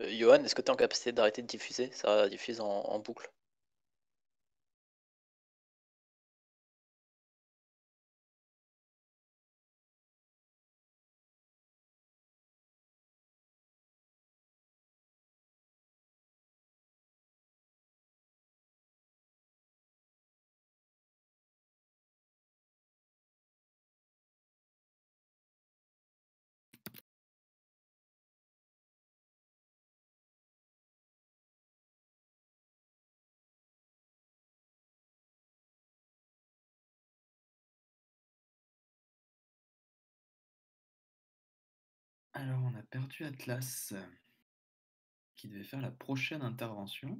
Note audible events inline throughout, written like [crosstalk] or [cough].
Euh, Johan, est-ce que tu es en capacité d'arrêter de diffuser? Ça diffuse en, en boucle. Alors, on a perdu Atlas, qui devait faire la prochaine intervention.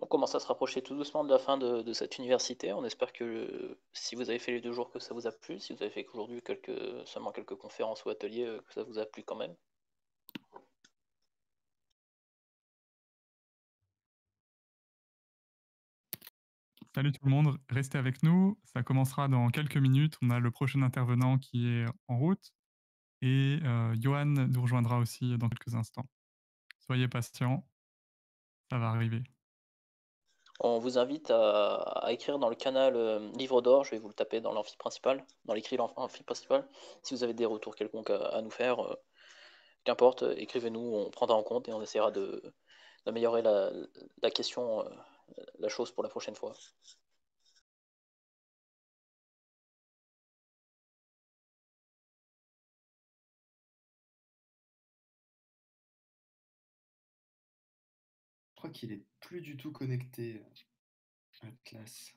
On commence à se rapprocher tout doucement de la fin de, cette université. On espère que si vous avez fait les deux jours que ça vous a plu, si vous avez fait qu'aujourd'hui quelques, seulement quelques conférences ou ateliers, euh, que ça vous a plu quand même. Salut tout le monde, restez avec nous. Ça commencera dans quelques minutes. On a le prochain intervenant qui est en route et euh, Johan nous rejoindra aussi dans quelques instants. Soyez patients, ça va arriver. On vous invite à, écrire dans le canal euh, Livre d'Or, je vais vous le taper dans l'amphi principal, dans l'écrit l'amphi principal. Si vous avez des retours quelconques à, nous faire, euh, qu'importe, écrivez-nous, on prendra en compte et on essaiera d'améliorer la, la question, la chose pour la prochaine fois. Je crois qu'il est plus du tout connecté, euh, Atlas.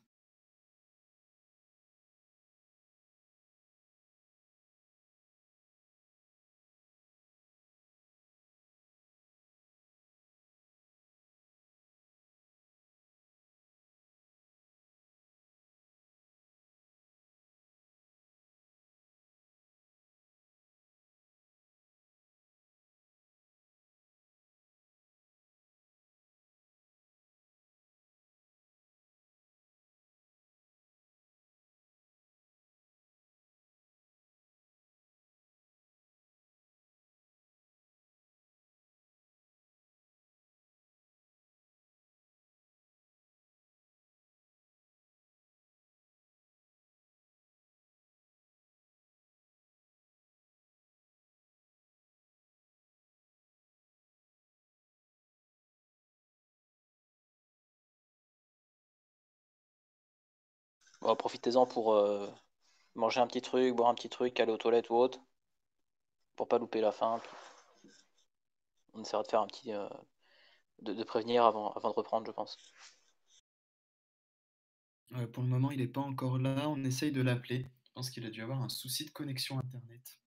Bon, profitez-en pour euh, manger un petit truc, boire un petit truc, aller aux toilettes ou autre, pour pas louper la fin. on essaiera de faire un petit, euh, de, prévenir avant, avant de reprendre, je pense. Euh, pour le moment, il n'est pas encore là. On essaye de l'appeler. Je pense qu'il a dû avoir un souci de connexion Internet.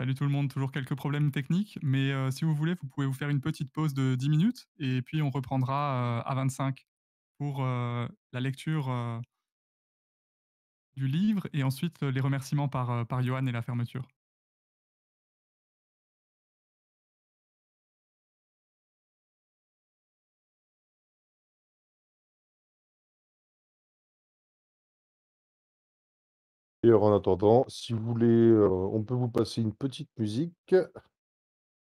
Salut tout le monde, toujours quelques problèmes techniques, mais euh, si vous voulez, vous pouvez vous faire une petite pause de 10 minutes et puis on reprendra euh, à 25 pour euh, la lecture du livre et ensuite les remerciements par Johan et la fermeture. Et en attendant, si vous voulez, euh, on peut vous passer une petite musique.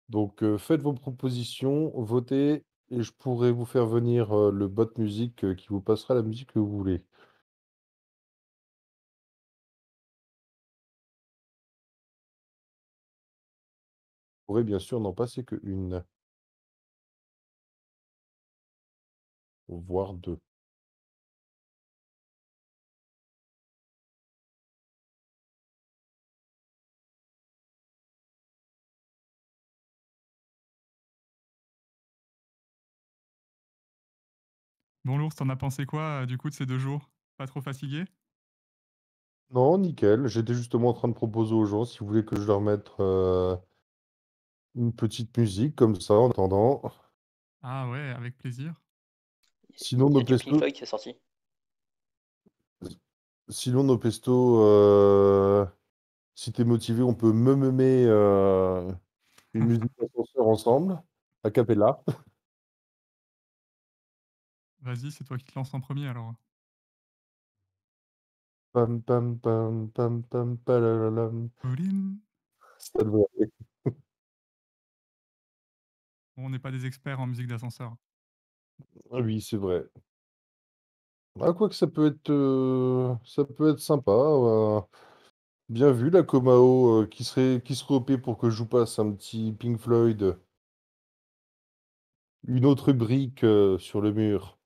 Donc, euh, faites vos propositions, votez, et je pourrai vous faire venir euh, le bot musique qui vous passera la musique que vous voulez. Vous pourrez bien sûr n'en passer qu'une, voire deux. Bon l'ours, t'en as pensé quoi euh, du coup de ces deux jours? Pas trop fatigué? Non, nickel. J'étais justement en train de proposer aux gens si vous voulez que je leur mette euh, une petite musique comme ça en attendant. Ah ouais, avec plaisir. Sinon, nos pestos, qui est sorti. sinon, nos pestos, euh, si t'es motivé, on peut me meumer euh, une [laughs] musique d'ascenseur ensemble, a cappella. Vas-y, c'est toi qui te lances en premier alors. Pam pam pam pam pam Ça aller. [laughs] Bon, on n'est pas des experts en musique d'ascenseur. Ah Oui, c'est vrai. Ah, quoi que ça peut être, euh, ça peut être sympa. euh, bien vu la Comao euh, qui serait, qui serait OP pour que je vous passe un petit Pink Floyd. Une autre brique euh, sur le mur,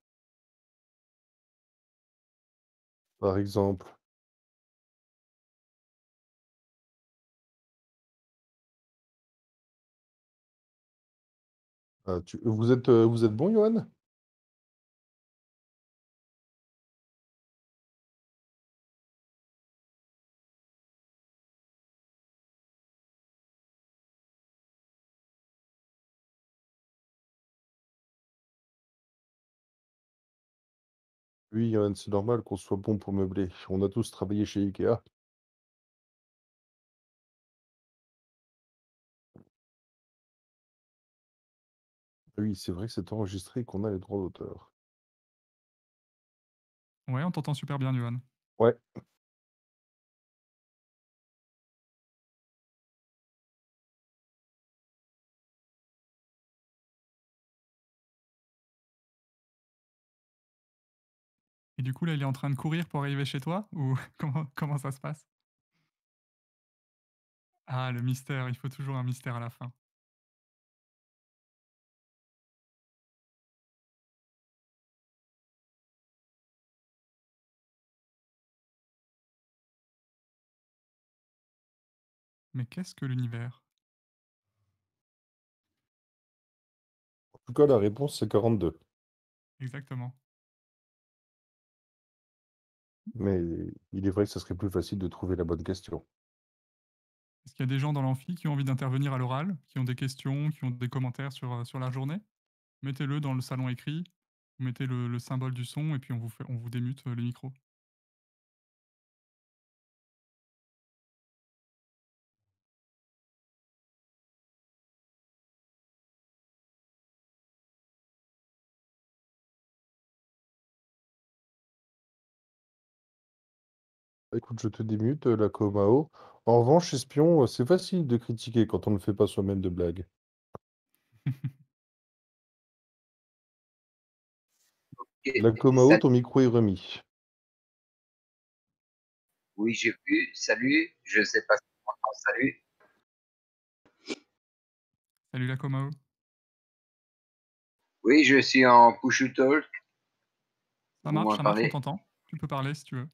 par exemple? Ah, vous êtes, euh, vous êtes bon, Johan? Oui, Johan, c'est normal qu'on soit bon pour meubler. On a tous travaillé chez Ikea. Oui, c'est vrai que c'est enregistré et qu'on a les droits d'auteur. Ouais, on t'entend super bien, Johan. Ouais. Et du coup, là, il est en train de courir pour arriver chez toi Ou [laughs] comment, comment ça se passe? Ah, le mystère, il faut toujours un mystère à la fin. Mais qu'est-ce que l'univers? En tout cas, la réponse, c'est 42. Exactement. Mais il est vrai que ça serait plus facile de trouver la bonne question. Est-ce qu'il y a des gens dans l'amphi qui ont envie d'intervenir à l'oral, qui ont des questions, qui ont des commentaires sur, euh, la journée? Mettez-le dans le salon écrit, mettez le, le symbole du son et puis on vous, on vous démute euh, les micros. Écoute, je te démute, euh, la Comao. En revanche, espion, euh, c'est facile de critiquer quand on ne fait pas soi-même de blagues. [laughs] La Comao, ton micro est remis. Oui, j'ai vu. Salut. Je sais pas si tu m'entends. Salut. Salut la Comao. Oui, je suis en push to talk. Ça marche, ça marche, on t'entend. Tu peux parler si tu veux.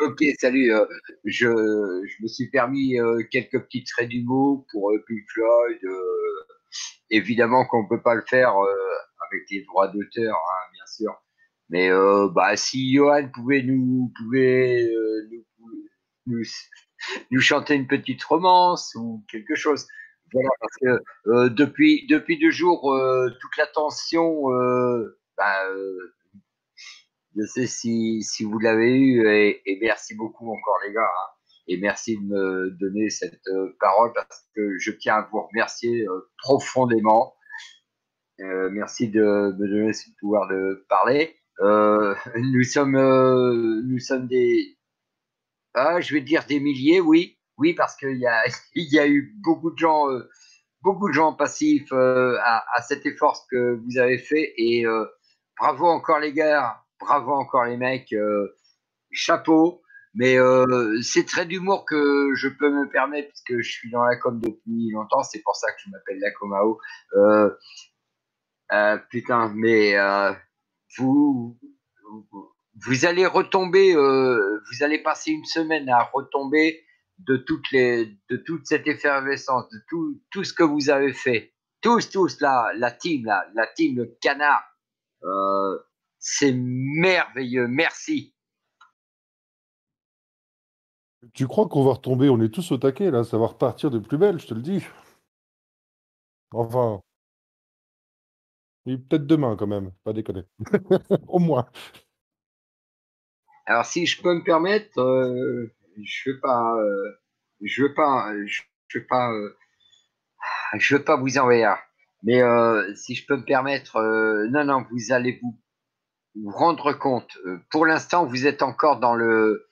Ok, salut. euh, je, je me suis permis euh, quelques petits traits du mot pour euh, Pink Floyd. euh, évidemment qu'on peut pas le faire avec les droits d'auteur, hein, bien sûr. Mais bah, si Johan pouvait nous, pouvait, nous, nous chanter une petite romance ou quelque chose. Voilà, parce que depuis, depuis deux jours, toute l'attention, bah, je sais si, vous l'avez eu, et, merci beaucoup encore les gars, hein, et merci de me donner cette euh, parole parce que je tiens à vous remercier euh, profondément. Euh, merci de me donner ce pouvoir de parler. nous sommes, nous sommes des, ah, je vais dire des milliers, oui, oui, parce qu'il y a, [laughs] y a eu beaucoup de gens, beaucoup de gens passifs à, à, cet effort que vous avez fait. Et bravo encore les gars, bravo encore les mecs, chapeau. Mais c'est très d'humour que je peux me permettre, puisque je suis dans la com depuis longtemps. C'est pour ça que je m'appelle la Comao. putain, mais vous, allez retomber, vous allez passer une semaine à retomber de, toute cette effervescence, de tout, ce que vous avez fait. Tous, tous, là, la team, là, la team, le canard. Euh, c'est merveilleux. Merci. Tu crois qu'on va retomber On est tous au taquet, là. Ça va repartir de plus belle, je te le dis. Enfin. Peut-être demain, quand même. Pas déconner. [laughs] au moins. Alors, si je peux me permettre, euh, je veux pas, euh, je veux pas, je, je veux pas, euh, je veux pas vous envahir. Mais euh, si je peux me permettre, euh, non, non, vous allez vous, vous rendre compte. Euh, pour l'instant, vous êtes encore dans le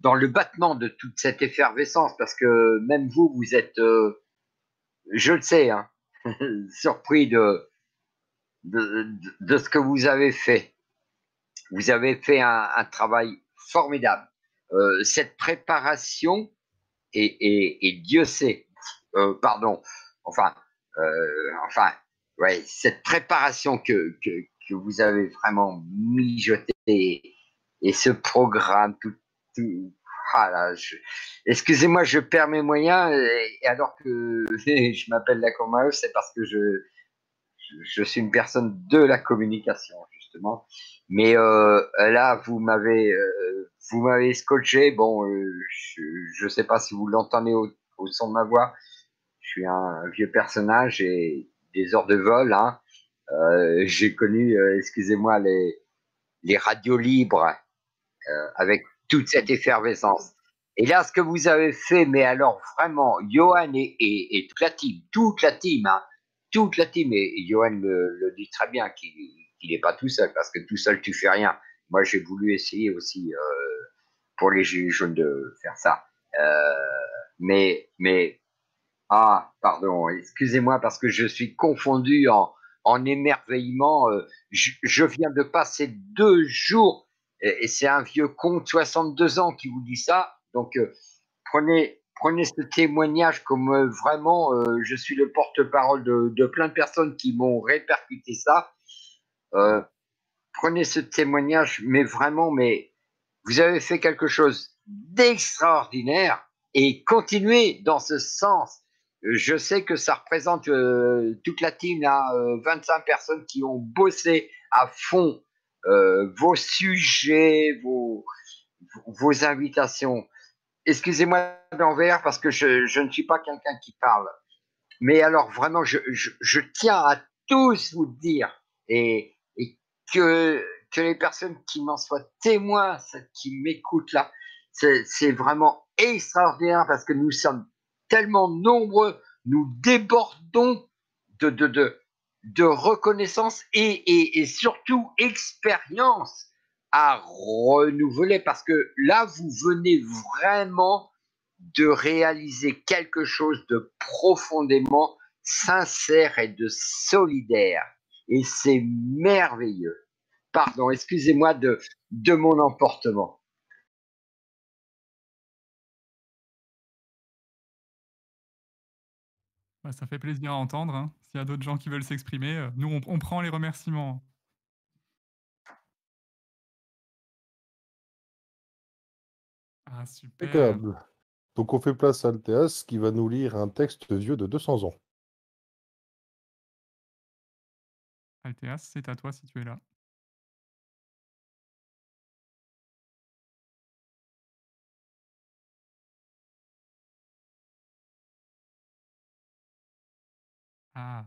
dans le battement de toute cette effervescence, parce que même vous, vous êtes, euh, je le sais, hein, [laughs] surpris de, de, ce que vous avez fait. Vous avez fait un, travail formidable. Euh, cette préparation, et, Dieu sait, pardon, enfin, enfin, ouais, cette préparation que, que, vous avez vraiment mijotée et, ce programme, tout, tout ah excusez-moi, je perds mes moyens, et, alors que [laughs] je m'appelle la c'est parce que je, je, je, suis une personne de la communication, justement. Mais euh, là, vous m'avez euh, vous m'avez scotché. Bon, euh, je ne sais pas si vous l'entendez au, au, son de ma voix. Je suis un vieux personnage et des heures de vol. Hein. Euh, J'ai connu, euh, excusez-moi, les, radios libres euh, avec toute cette effervescence. Et là, ce que vous avez fait, mais alors vraiment, Johan et, toute la team, toute la team, hein, toute la team, et, Johan le, le, dit très bien, qu'il qu n'est pas tout seul, parce que tout seul, tu fais rien. Moi, j'ai voulu essayer aussi pour les Gilets jaunes de faire ça. Mais, mais, ah, pardon, excusez-moi parce que je suis confondu en, en émerveillement. Euh, je, viens de passer deux jours, et, c'est un vieux con de 62 ans qui vous dit ça. Donc, euh, prenez, prenez ce témoignage comme euh, vraiment, je suis le porte-parole de, de, plein de personnes qui m'ont répercuté ça. prenez ce témoignage, mais vraiment, mais vous avez fait quelque chose d'extraordinaire et continuez dans ce sens. Je sais que ça représente euh, toute la team, là, euh, 25 personnes qui ont bossé à fond euh, vos sujets, vos, vos invitations. Excusez-moi d'envers parce que je, je, ne suis pas quelqu'un qui parle. Mais alors vraiment, je, je, je, tiens à tous vous dire et, et que que les personnes qui m'en soient témoins, qui m'écoutent là, c'est vraiment extraordinaire parce que nous sommes tellement nombreux, nous débordons de, reconnaissance et, surtout expérience à renouveler parce que là, vous venez vraiment de réaliser quelque chose de profondément sincère et de solidaire. Et c'est merveilleux. Pardon, excusez-moi de mon emportement. Bah, ça fait plaisir à entendre. Hein. S'il y a d'autres gens qui veulent s'exprimer, euh, nous, on, on, prend les remerciements. Ah, super. Impeccable. Donc, on fait place à Alteas qui va nous lire un texte vieux de 200 ans. Alteas, c'est à toi si tu es là. Ah,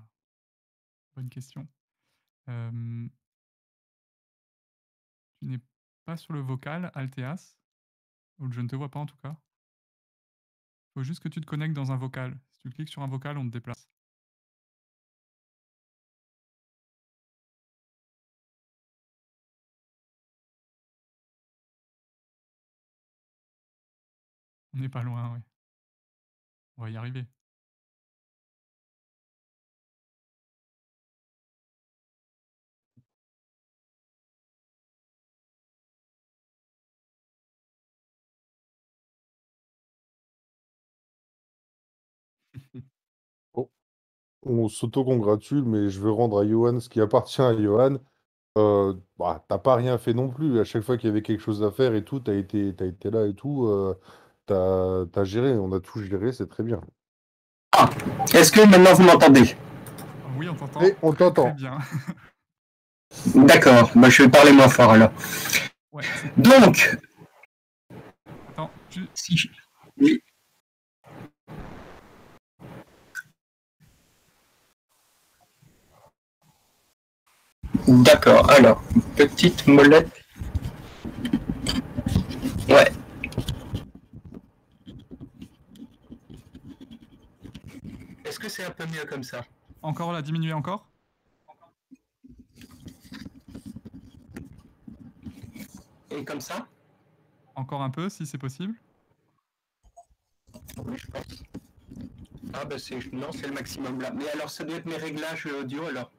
bonne question. Tu n'es pas sur le vocal, Alteas Ou je ne te vois pas en tout cas? Il faut juste que tu te connectes dans un vocal. Si tu cliques sur un vocal, on te déplace. On n'est pas loin, oui. On va y arriver. On s'auto-congratule, mais je veux rendre à Johan ce qui appartient à Johan. Euh, bah, t'as pas rien fait non plus. À chaque fois qu'il y avait quelque chose à faire et tout, t'as été, t'as été là et tout. euh, t'as, t'as géré, on a tout géré, c'est très bien. Est-ce que maintenant vous m'entendez? Ah oui, on t'entend. Et on t'entend. Très bien. [laughs] D'accord, bah, je vais parler moins fort alors. Ouais, Donc, attends, tu- si je- Oui. D'accord, alors, petite molette. Ouais. Est-ce que c'est un peu mieux comme ça encore là, diminuer encore Et comme ça Encore un peu, si c'est possible. Oui, je pense. Ah bah c'est... Non, c'est le maximum là. Mais alors, ça doit être mes réglages audio alors.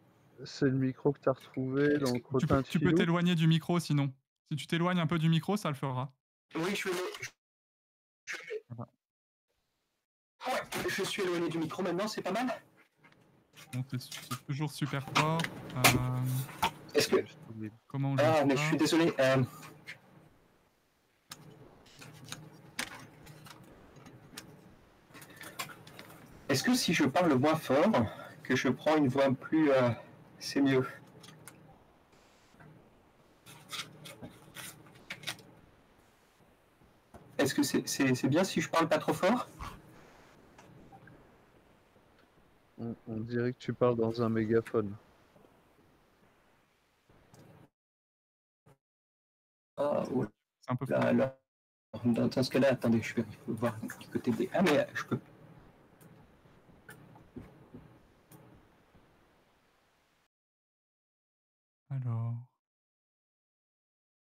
C'est le micro que tu as retrouvé dans le Tu peux, tu peux t'éloigner du micro sinon. Si tu t'éloignes un peu du micro, ça le fera. Oui, je vais... je vais- Voilà. Ouais, je suis éloigné du micro maintenant, c'est pas mal Bon, c'est toujours super fort. Euh, Est-ce que... comment on joue Ah, mais je suis désolé. euh, Est-ce que si je parle moins fort, que je prends une voix plus... euh, C'est mieux Est-ce que c'est c'est- c'est bien si je parle pas trop fort? On, on dirait que tu parles dans un mégaphone. Ah, ouais. C'est un peu Là, dans ce cas-là, attendez, je vais voir du côté des... Ah, mais euh, je peux... Alors.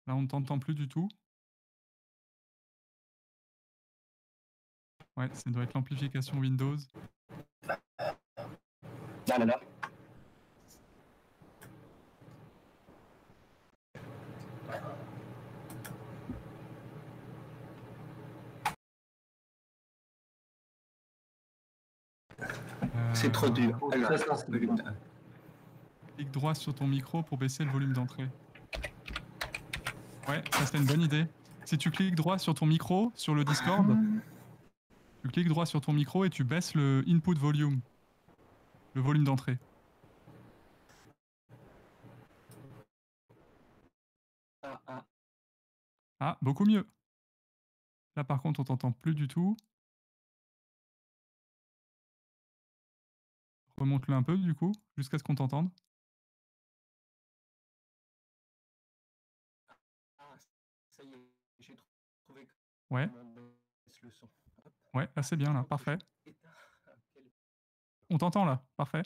Là, on ne t'entend plus du tout. Ouais, ça doit être l'amplification Windows. Là là. C'est trop Euh, dur. Alors, Clique droit sur ton micro pour baisser le volume d'entrée. Ouais, ça c'est une bonne idée. Si tu cliques droit sur ton micro, sur le Discord, tu cliques droit sur ton micro et tu baisses le input volume, le volume d'entrée. Ah, beaucoup mieux. Là par contre, on t'entend plus du tout. Remonte-le un peu du coup, jusqu'à ce qu'on t'entende. Ça y est, j'ai trouvé Ouais, le son. Ouais, là c'est bien là, parfait. [laughs] Ah, On t'entend là, parfait.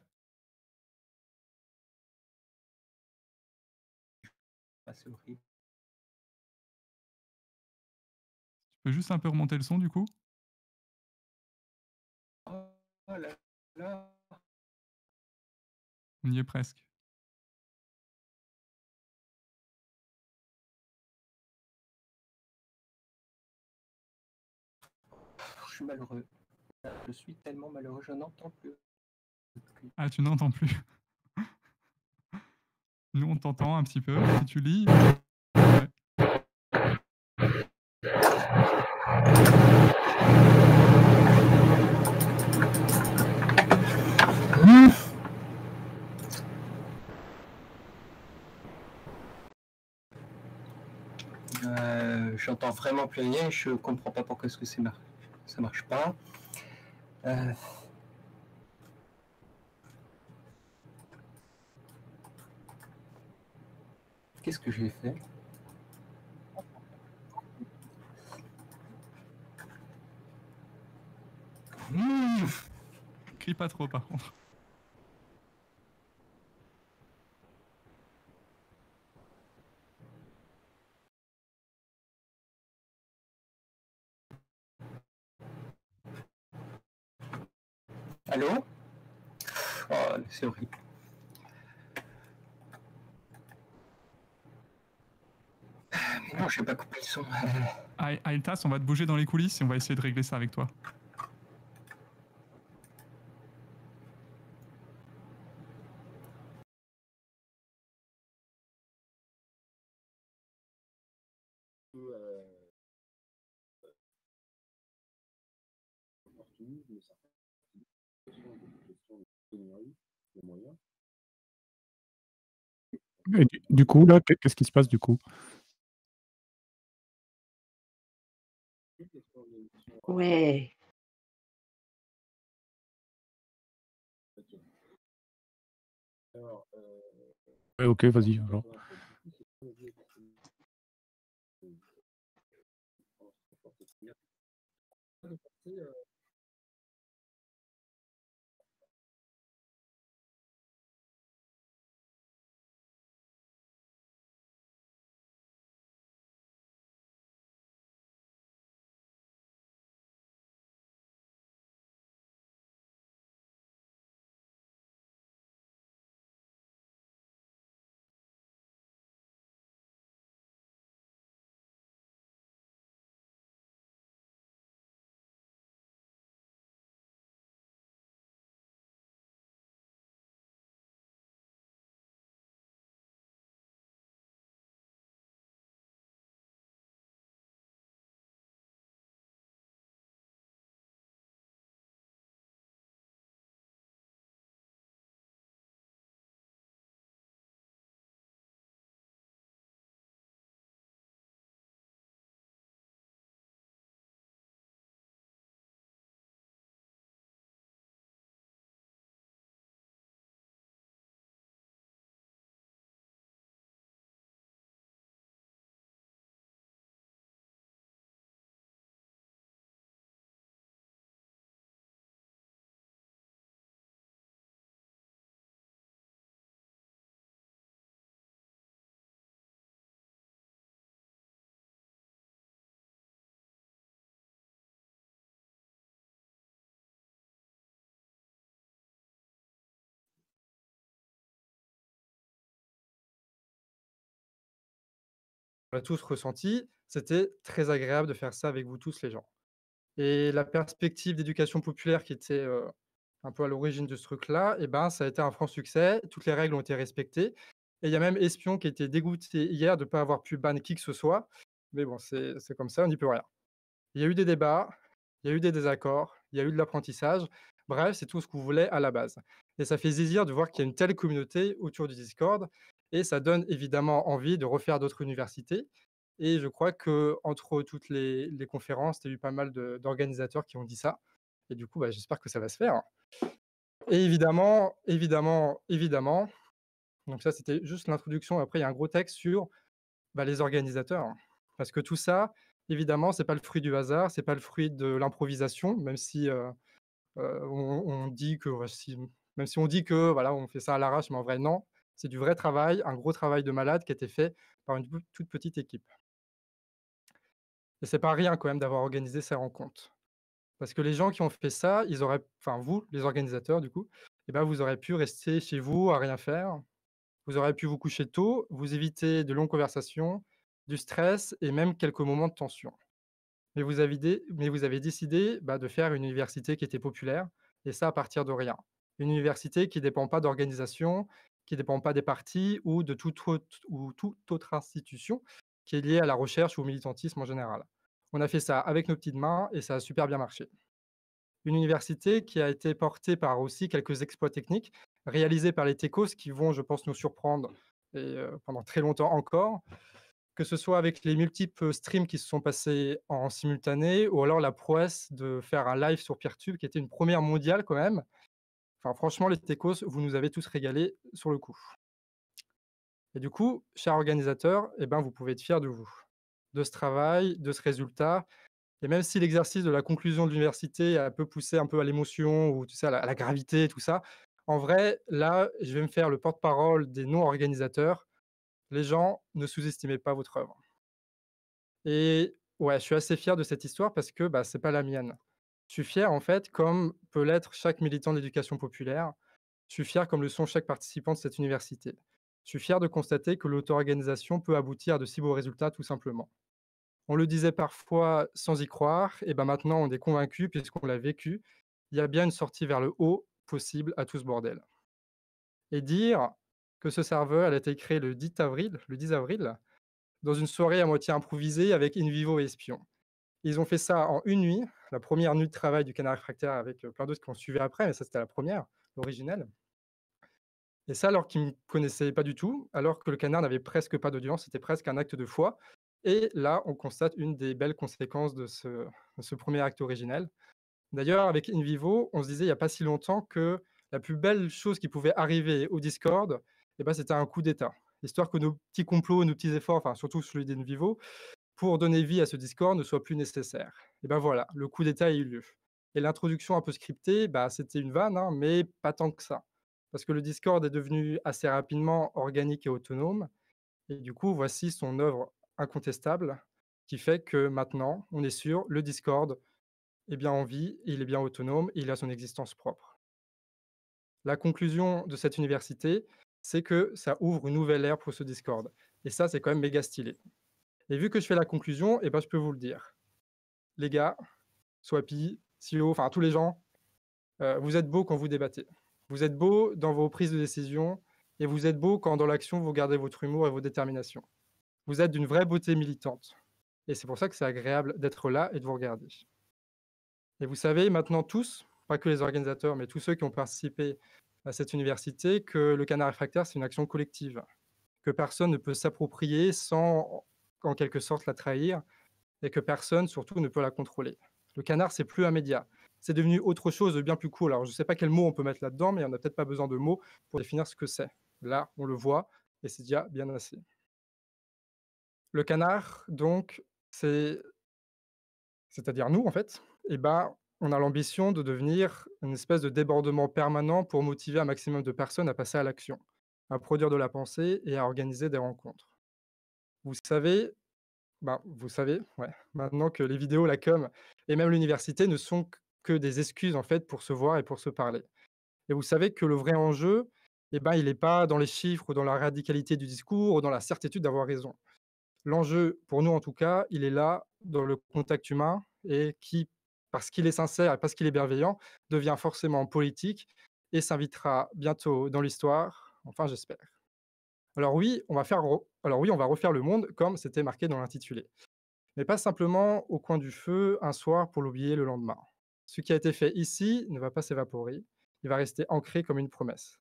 Ah, c'est horrible. Tu peux juste un peu remonter le son du coup? Oh là là. On y est presque. Suis malheureux. Je suis tellement malheureux, je n'entends plus. Ah, tu n'entends plus. [laughs] Nous, on t'entend un petit peu. Si tu lis. Ouais. Euh, J'entends vraiment plus rien, je comprends pas pourquoi est-ce que c'est mar- ça marche pas. Euh. Qu'est-ce que j'ai fait mmh. Crie pas trop par contre. C'est horrible. Mais non, je vais pas couper le son. Aïe, Aïtas, on va te bouger dans les coulisses et on va essayer de régler ça avec toi. Et du, du coup, là, qu'est- qu'est-ce qui se passe du coup? Ouais. Ouais, ok, vas-y. alors. Tous ressenti, c'était très agréable de faire ça avec vous tous les gens. Et la perspective d'éducation populaire qui était, un peu à l'origine de ce truc-là et ben, ça a été un franc succès. Toutes les règles ont été respectées et il y a même Espion qui était dégoûté hier de pas avoir pu ban qui que ce soit. Mais bon, c'est comme ça, on n'y peut rien. Il y a eu des débats, il y a eu des désaccords, il y a eu de l'apprentissage. Bref, c'est tout ce qu'on voulait à la base et ça fait plaisir de voir qu'il y a une telle communauté autour du Discord et ça donne évidemment envie de refaire d'autres universités et je crois qu'entre toutes les conférences, il y a eu pas mal d'organisateurs qui ont dit ça et du coup, bah, j'espère que ça va se faire et évidemment, évidemment, évidemment, donc ça, c'était juste l'introduction. Après, il y a un gros texte sur, bah, les organisateurs parce que tout ça, évidemment, c'est pas le fruit du hasard, c'est pas le fruit de l'improvisation, même si, heu heu, on dit que même si on dit que, voilà, on fait ça à l'arrache, mais en vrai, non. C'est du vrai travail, un gros travail de malade qui a été fait par une toute petite équipe. Et c'est pas rien quand même d'avoir organisé ces rencontres. Parce que les gens qui ont fait ça, ils auraient enfin vous, les organisateurs du coup, et bah, vous aurez pu rester chez vous à rien faire. Vous aurez pu vous coucher tôt, vous éviter de longues conversations, du stress et même quelques moments de tension. Mais vous avez décidé, bah, de faire une université qui était populaire et ça à partir de rien. Une université qui dépend pas d'organisation, qui dépend pas des partis ou de toute autre institution qui est liée à la recherche ou au militantisme en général. On a fait ça avec nos petites mains et ça a super bien marché. Une université qui a été portée par aussi quelques exploits techniques réalisés par les techos qui vont, je pense, nous surprendre heu, pendant très longtemps encore. Que ce soit avec les multiples streams qui se sont passés en simultané ou alors la prouesse de faire un live sur Peertube qui était une première mondiale quand même. Franchement les techos, vous nous avez tous régalés sur le coup. Et du coup, cher organisateur, eh ben, vous pouvez être fier de vous, de ce travail, de ce résultat. Et même si l'exercice de la conclusion de l'université a peu poussé un peu à l'émotion ou tu sais, à la, gravité, tout ça, en vrai, là, je vais me faire le porte-parole des non-organisateurs. Les gens, ne sous-estimez pas votre œuvre. Et ouais, je suis assez fier de cette histoire parce que bah, c'est pas la mienne. Je suis fier, en fait, comme peut l'être chaque militant de l'éducation populaire. Je suis fier comme le sont chaque participant de cette université. Je suis fier de constater que l'auto-organisation peut aboutir à de si beaux résultats, tout simplement. On le disait parfois sans y croire, et ben maintenant on est convaincu puisqu'on l'a vécu. Il y a bien une sortie vers le haut possible à tout ce bordel. Et dire que ce serveur a été créé le 10 avril, le 10 avril, dans une soirée à moitié improvisée avec InVivo et Espion. Ils ont fait ça en une nuit, la première nuit de travail du Canard Réfractaire avec plein d'autres qui ont suivi après, mais ça c'était la première, l'originelle. Et ça alors qu'ils ne me connaissaient pas du tout, alors que le Canard n'avait presque pas d'audience, c'était presque un acte de foi. Et là, on constate une des belles conséquences de ce, de ce premier acte originel. D'ailleurs, avec InVivo, on se disait il n'y a pas si longtemps que la plus belle chose qui pouvait arriver au Discord, eh ben, c'était un coup d'État. Histoire que nos petits complots, nos petits efforts, enfin surtout celui d'InVivo, pour donner vie à ce Discord ne soient plus nécessaires. Et ben voilà, le coup d'État a eu lieu. Et l'introduction un peu scriptée, bah, c'était une vanne, hein, mais pas tant que ça. Parce que le Discord est devenu assez rapidement organique et autonome. Et du coup, voici son œuvre incontestable qui fait que maintenant, on est sûr, le Discord est bien en vie, il est bien autonome, il a son existence propre. La conclusion de cette université, c'est que ça ouvre une nouvelle ère pour ce Discord. Et ça, c'est quand même méga stylé. Et vu que je fais la conclusion, eh ben, je peux vous le dire. Les gars, Swapi, Silo, enfin tous les gens, euh, vous êtes beaux quand vous débattez. Vous êtes beaux dans vos prises de décision et vous êtes beaux quand dans l'action vous gardez votre humour et vos déterminations. Vous êtes d'une vraie beauté militante. Et c'est pour ça que c'est agréable d'être là et de vous regarder. Et vous savez maintenant tous, pas que les organisateurs, mais tous ceux qui ont participé à cette université, que le canard réfractaire, c'est une action collective, que personne ne peut s'approprier sans, en quelque sorte, la trahir, et que personne, surtout, ne peut la contrôler. Le canard, c'est plus un média. C'est devenu autre chose de bien plus cool. Alors, je ne sais pas quel mot on peut mettre là-dedans, mais il n'y en a peut-être pas besoin de mots pour définir ce que c'est. Là, on le voit, et c'est déjà bien assez. Le canard, donc, c'est c'est-à-dire nous, en fait, eh ben, on a l'ambition de devenir une espèce de débordement permanent pour motiver un maximum de personnes à passer à l'action, à produire de la pensée et à organiser des rencontres. Vous savez, ben, vous savez, ouais, maintenant que les vidéos, la com et même l'université ne sont que des excuses en fait pour se voir et pour se parler. Et vous savez que le vrai enjeu, eh ben, il n'est pas dans les chiffres ou dans la radicalité du discours ou dans la certitude d'avoir raison. L'enjeu, pour nous en tout cas, il est là dans le contact humain et qui, parce qu'il est sincère et parce qu'il est bienveillant, devient forcément politique et s'invitera bientôt dans l'histoire, enfin j'espère. Alors oui, on va refaire le monde comme c'était marqué dans l'intitulé. Mais pas simplement au coin du feu un soir pour l'oublier le lendemain. Ce qui a été fait ici ne va pas s'évaporer, il va rester ancré comme une promesse.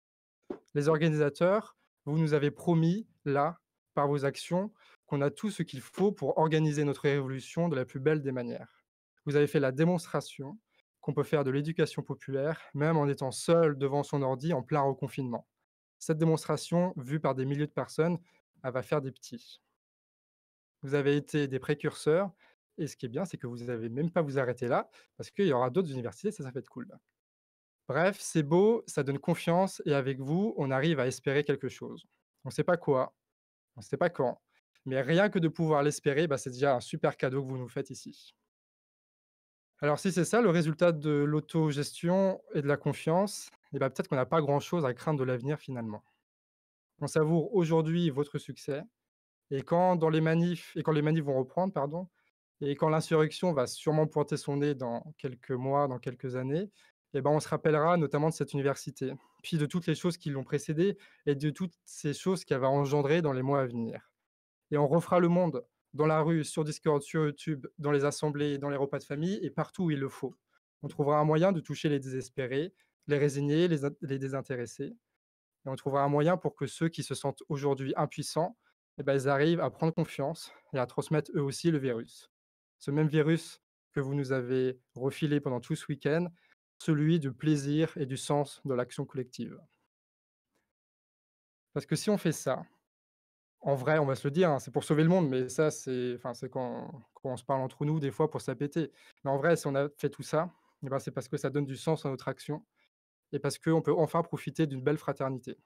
Les organisateurs, vous nous avez promis, là, par vos actions, qu'on a tout ce qu'il faut pour organiser notre révolution de la plus belle des manières. Vous avez fait la démonstration qu'on peut faire de l'éducation populaire, même en étant seul devant son ordi en plein reconfinement. Cette démonstration, vue par des milliers de personnes, elle va faire des petits. Vous avez été des précurseurs, et ce qui est bien, c'est que vous n'avez même pas vous arrêter là, parce qu'il y aura d'autres universités, ça, ça va être cool. Bref, c'est beau, ça donne confiance, et avec vous, on arrive à espérer quelque chose. On ne sait pas quoi, on ne sait pas quand, mais rien que de pouvoir l'espérer, bah, c'est déjà un super cadeau que vous nous faites ici. Alors si c'est ça le résultat de l'autogestion et de la confiance, eh bah, peut-être qu'on n'a pas grand-chose à craindre de l'avenir finalement. On savoure aujourd'hui votre succès, et quand dans les manifs et quand les manifs vont reprendre, pardon, et quand l'insurrection va sûrement pointer son nez dans quelques mois, dans quelques années, eh ben, on se rappellera notamment de cette université, puis de toutes les choses qui l'ont précédée et de toutes ces choses qu'elle va engendrer dans les mois à venir et on refera le monde dans la rue, sur Discord, sur YouTube, dans les assemblées, dans les repas de famille et partout où il le faut. On trouvera un moyen de toucher les désespérés, les résignés, les, désintéressés. Et on trouvera un moyen pour que ceux qui se sentent aujourd'hui impuissants, eh ben, ils arrivent à prendre confiance et à transmettre eux aussi le virus. Ce même virus que vous nous avez refilé pendant tout ce week-end, celui du plaisir et du sens de l'action collective. Parce que si on fait ça, en vrai, on va se le dire, hein, c'est pour sauver le monde, mais ça, c'est quand quand on se parle entre nous, des fois, pour se la péter. Mais en vrai, si on a fait tout ça, et ben, c'est parce que ça donne du sens à notre action et parce qu'on peut enfin profiter d'une belle fraternité.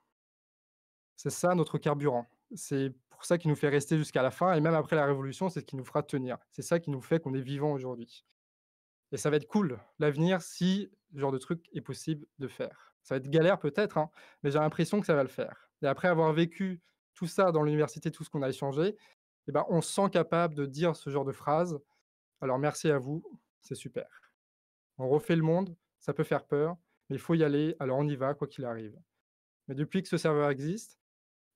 C'est ça notre carburant. C'est pour ça qu'il nous fait rester jusqu'à la fin et même après la révolution, c'est ce qui nous fera tenir. C'est ça qui nous fait qu'on est vivant aujourd'hui. Et ça va être cool, l'avenir, si ce genre de truc est possible de faire. Ça va être galère peut-être, hein, mais j'ai l'impression que ça va le faire. Et après avoir vécu tout ça dans l'université, tout ce qu'on a échangé, eh ben, on se sent capable de dire ce genre de phrase. Alors merci à vous, c'est super. On refait le monde, ça peut faire peur, mais il faut y aller, alors on y va, quoi qu'il arrive. Mais depuis que ce serveur existe,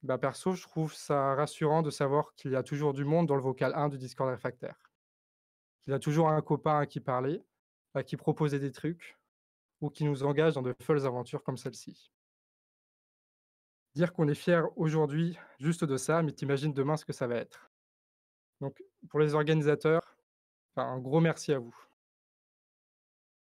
bah perso, je trouve ça rassurant de savoir qu'il y a toujours du monde dans le vocal 1 du Discord réfractaire. Qu'il y a toujours un copain à qui parler, à qui proposer des trucs, ou qui nous engage dans de folles aventures comme celle-ci. Dire qu'on est fier aujourd'hui juste de ça, mais t'imagines demain ce que ça va être. Donc, pour les organisateurs, un gros merci à vous.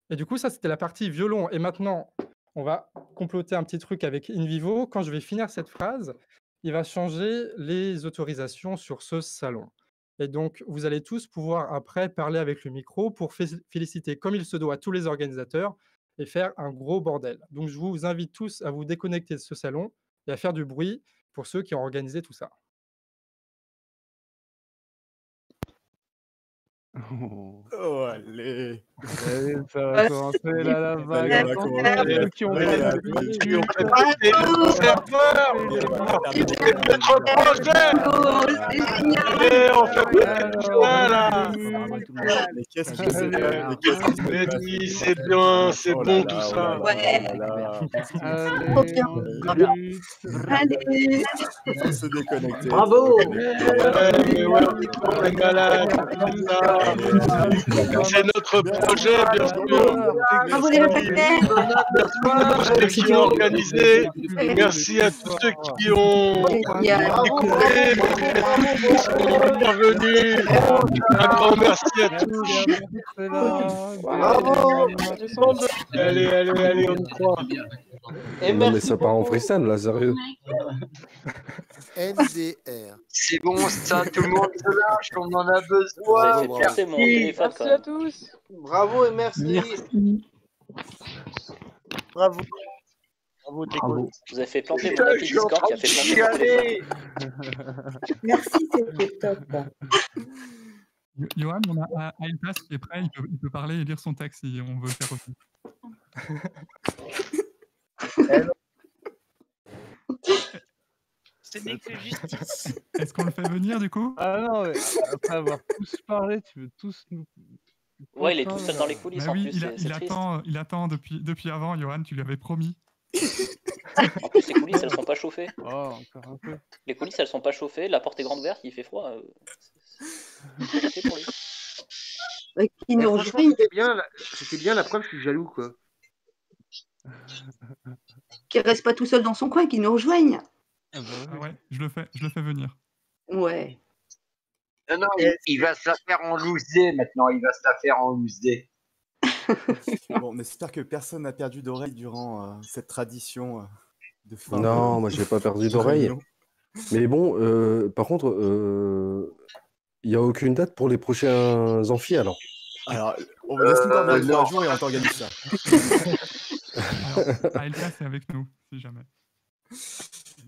Et du coup, ça, c'était la partie violon. Et maintenant, on va comploter un petit truc avec InVivo. Quand je vais finir cette phrase, il va changer les autorisations sur ce salon. Et donc, vous allez tous pouvoir après parler avec le micro pour fé- féliciter comme il se doit tous les organisateurs et faire un gros bordel. Donc, je vous invite tous à vous déconnecter de ce salon et à faire du bruit pour ceux qui ont organisé tout ça. Oh, allez. Allez, ça va commencer là la vague. Allez, Attention, on ceux qui ont qui ont fait notre projet. Allez, on fait péter ça là. Mais qu'est-ce que c'est bien c'est bien Oh bon tout ça. Ouais. Allez, on Bravo. se déconnecter. On est malade. C'est notre projet, bien sûr. Bravo les réfractaires. Merci à tous ceux qui ont organisé. Merci à tous ceux qui ont écouté. Merci à tous ceux qui sont intervenus. Un grand merci à tous. Allez, allez, allez, on y croit. Non, mais ça part en freestyle, là, sérieux. NDR. C'est bon, ça, tout le monde se lâche, on en a besoin. passer mon téléphone quand même. tous. Bravo et merci. Bravo. Bravo, Bravo. Vous avez fait planter mon appli je suis en Discord qui a fait planter. Merci, c'était top. Johan, on a A- Aïtas qui est prêt, il peut, il peut parler et lire son texte si on veut le faire aussi. [laughs] Ce n'est que justice. Est-ce qu'on le fait venir du coup? Ah non, mais après avoir tous parlé, tu veux tous nous. Ouais, il est tout seul dans les coulisses Bah en oui, plus, il, a- c'est il c'est triste. attend, il attend depuis, depuis avant, Johan, tu lui avais promis. En plus, les coulisses, elles sont pas chauffées. Oh, encore un peu. Les coulisses, elles sont pas chauffées. La porte est grande ouverte, il fait froid. euh, c'est compliqué pour lui. Qui nous franchement, rejoignent, C'était bien, la- c'était bien la preuve, je suis jaloux quoi. Qui reste pas tout seul dans son coin, qui nous rejoignent. Ah ouais, je le fais, je le fais venir. Ouais. Non, non, il, il va se la faire en loose day maintenant, il va se la faire en loose day. [laughs] Bon, on espère que personne n'a perdu d'oreille durant euh, cette tradition euh, de fin. Non, de- moi, j'ai pas [laughs] perdu d'oreille. Mais bon, euh, par contre, euh, il n'y a aucune date pour les prochains amphis, alors. Alors, on va laisser encore dans non. jours et on t'organise ça. [laughs] Alors, Aïtas est avec nous, si jamais.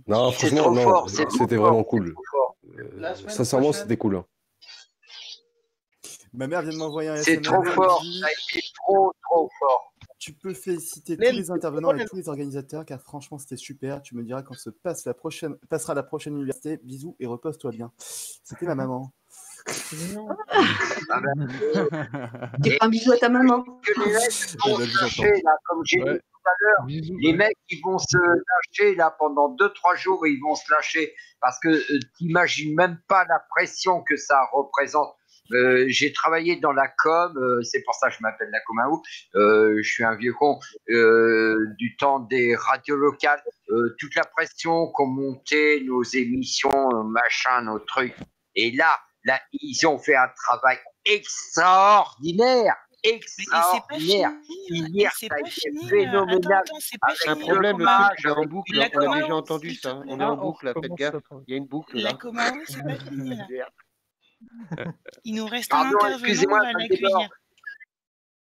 Non, C'est franchement, trop non, c'est trop c'était vraiment c'est cool. trop. Euh, sincèrement, c'était cool. hein. Ma mère vient de m'envoyer un C'est SMS. trop elle me fort, ça a été trop, trop fort. Tu peux féliciter tous les intervenants et tous les organisateurs car franchement c'était super. Tu me diras quand se passe la prochaine, passera la prochaine université. Bisous et repose-toi bien. C'était ma maman. Dis un bisou à ta maman. que les mecs vont se lâcher, entendre. là, comme j'ai dit Ouais. tout à l'heure. Bisous. Les mecs, ils vont se lâcher là pendant 2-3 jours, ils vont se lâcher parce que euh, t'imagines même pas la pression que ça représente. Euh, j'ai travaillé dans la com, euh, c'est pour ça que je m'appelle la com un ouf. Euh, je suis un vieux con euh, du temps des radios locales. Euh, toute la pression qu'on montait, nos émissions, machin, nos trucs. Et là, là, ils ont fait un travail extraordinaire. extraordinaire. fini, Hier, c'est ça a pas été fini, phénoménal. un problème, le truc, est en boucle. On a déjà entendu ça. On est en boucle, là, faites gaffe. Il y a une boucle La là. Comao, c'est pas fini là. [laughs] Il nous reste un intervenant, me l'accueillir.